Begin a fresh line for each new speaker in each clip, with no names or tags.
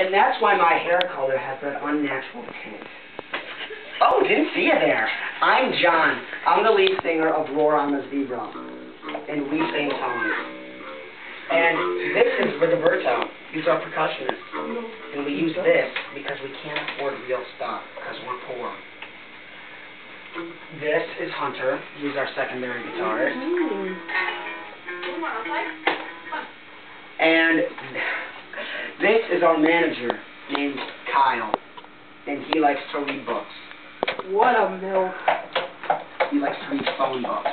And that's why my hair color has that unnatural tint. Oh, didn't see you there. I'm Jon. I'm the lead singer of Rawr I'm A Zebra. And we sing songs. And this is Roberto. He's our percussionist. And we use this because we can't afford real stuff because we're poor. This is Hunter. He's our secondary guitarist. Mm-hmm. And this is our manager named Kyle. And he likes to read books.
What a milk.
He likes to read phone books.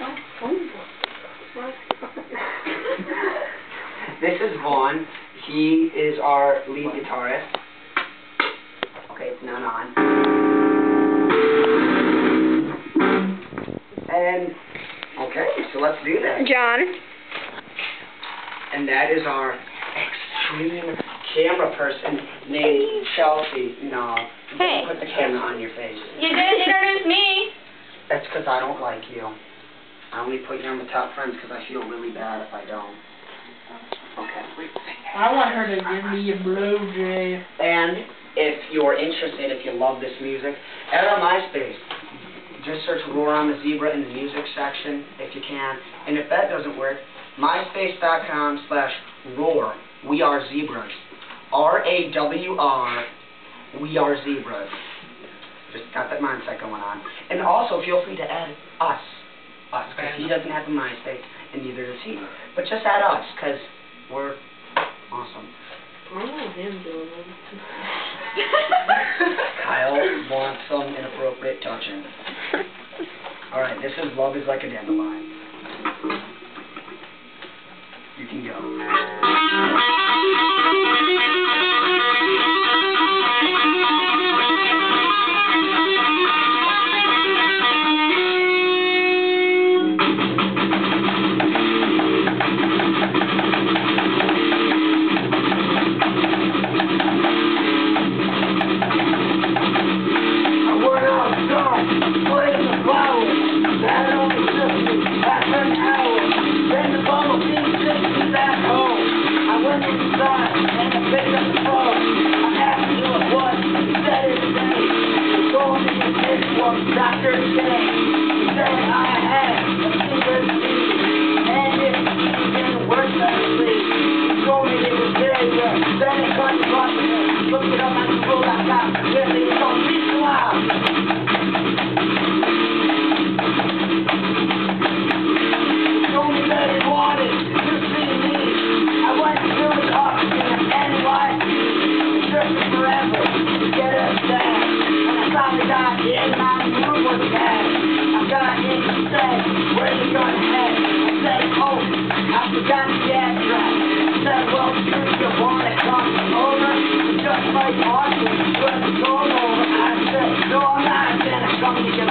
Oh, phone book. What?
This is Vaughan. He is our lead guitarist. Okay, it's not on. And, okay, so let's do this.
Jon.
And that is our extreme camera person named Chelsea. No,
Hey.
put the camera on your face.
You didn't introduce me.
That's because I don't like you. I only put you on the top friends because I feel really bad if I don't. Okay.
I want her to give me a blowjob.
And if you're interested, if you love this music, at on MySpace, just search Rawr I'm A Zebra in the music section if you can. And if that doesn't work, myspace.com slash roar. We are zebras. R-A-W-R. We are zebras. Just got that mindset going on. And also feel free to add us. Us, because he doesn't have a mindset, and neither does he. But just add us, because we're awesome.
I don't want him doing it.
Kyle wants some inappropriate touching. Alright, this is Love is Like a Dandelion. You can go. Dr. J. was. I where head? I said, oh, I forgot address. He said, well, you wanna come over? Just over. I said, no, I'm not gonna come to your